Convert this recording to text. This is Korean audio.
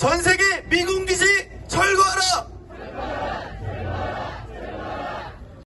전 세계 미군 기지!